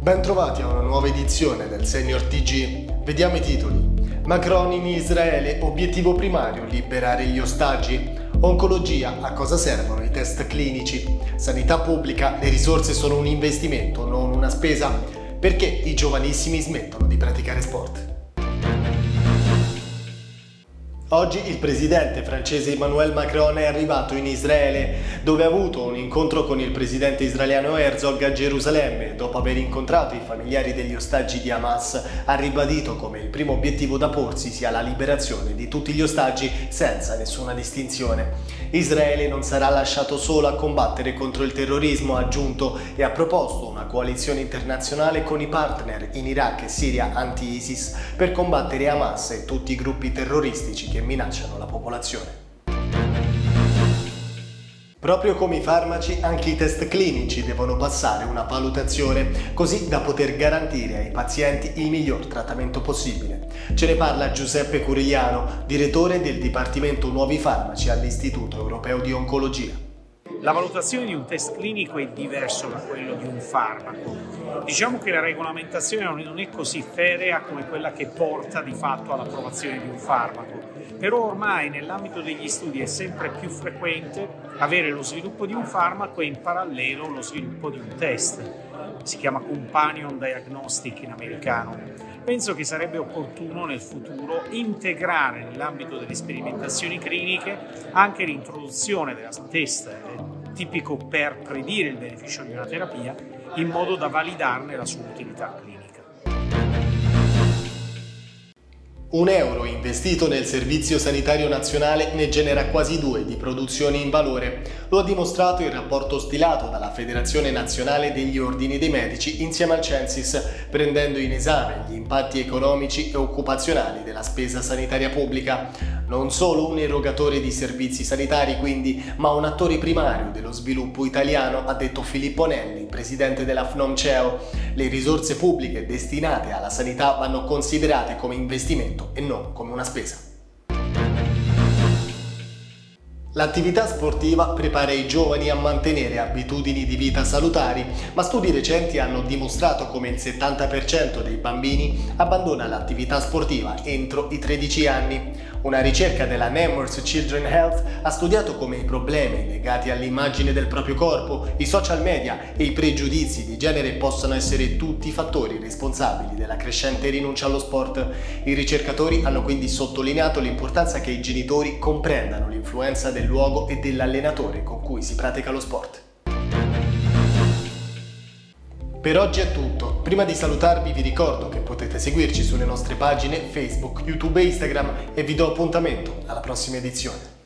Bentrovati a una nuova edizione del Senior TG. Vediamo i titoli. Macron in Israele, obiettivo primario, liberare gli ostaggi. Oncologia, a cosa servono i test clinici? Sanità pubblica, le risorse sono un investimento, non una spesa. Perché i giovanissimi smettono di praticare sport? Oggi il presidente francese Emmanuel Macron è arrivato in Israele, dove ha avuto un incontro con il presidente israeliano Herzog a Gerusalemme. Dopo aver incontrato i familiari degli ostaggi di Hamas, ha ribadito come il primo obiettivo da porsi sia la liberazione di tutti gli ostaggi senza nessuna distinzione. Israele non sarà lasciato solo a combattere contro il terrorismo, ha aggiunto, e ha proposto una coalizione internazionale con i partner in Iraq e Siria anti-ISIS per combattere Hamas e tutti i gruppi terroristici che minacciano la popolazione. Proprio come i farmaci, anche i test clinici devono passare una valutazione, così da poter garantire ai pazienti il miglior trattamento possibile. Ce ne parla Giuseppe Curigliano, direttore del Dipartimento Nuovi Farmaci all'Istituto Europeo di Oncologia. La valutazione di un test clinico è diverso da quello di un farmaco. Diciamo che la regolamentazione non è così ferrea come quella che porta di fatto all'approvazione di un farmaco, però ormai nell'ambito degli studi è sempre più frequente avere lo sviluppo di un farmaco e in parallelo lo sviluppo di un test. Si chiama companion diagnostic in americano penso che sarebbe opportuno nel futuro integrare nell'ambito delle sperimentazioni cliniche anche l'introduzione della test eh, tipico per predire il beneficio di una terapia in modo da validarne la sua utilità clinica. Un euro investito nel Servizio Sanitario Nazionale ne genera quasi due di produzioni in valore. Lo ha dimostrato il rapporto stilato dalla Federazione Nazionale degli Ordini dei Medici insieme al Censis, prendendo in esame gli impatti economici e occupazionali della spesa sanitaria pubblica. Non solo un erogatore di servizi sanitari quindi, ma un attore primario dello sviluppo italiano, ha detto Filippo Nelli, presidente della FNOMCEO. Le risorse pubbliche destinate alla sanità vanno considerate come investimento e non come una spesa. L'attività sportiva prepara i giovani a mantenere abitudini di vita salutari, ma studi recenti hanno dimostrato come il 70% dei bambini abbandona l'attività sportiva entro i 13 anni. Una ricerca della Nemworth Children Health ha studiato come i problemi legati all'immagine del proprio corpo, i social media e i pregiudizi di genere possano essere tutti fattori responsabili della crescente rinuncia allo sport. I ricercatori hanno quindi sottolineato l'importanza che i genitori comprendano l'influenza del luogo e dell'allenatore con cui si pratica lo sport. Per oggi è tutto. Prima di salutarvi vi ricordo che potete seguirci sulle nostre pagine Facebook, YouTube e Instagram e vi do appuntamento alla prossima edizione.